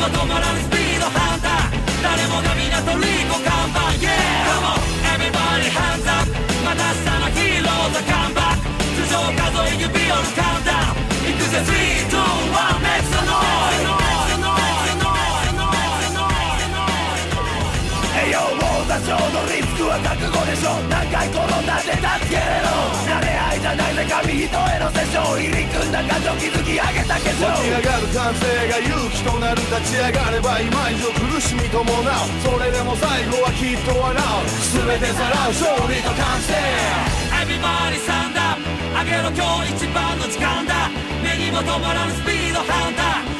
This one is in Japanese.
も止まらぬスピードハンター誰もが港リコ看板 Yeah Come on everybody hands up また明日のヒーローズカムバック頭上数え指折るカウンダウンいくぜ3、2、1 Make some noise 栄養も多少のリスクは覚悟でしょ。紙一重のセッション入り組んだ感情築き上げた化粧湧き上がる歓声が勇気となる立ち上がれば今以上苦しみ伴うそれでも最後はきっと笑う。全てさらう勝利と完成。Everybody stand up 上げろ今日一番の時間だ。目にも止まらぬスピードハンター。